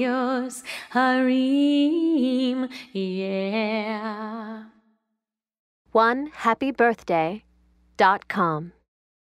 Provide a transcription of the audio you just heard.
yours, Harim, yeah. One happy birthday dot com.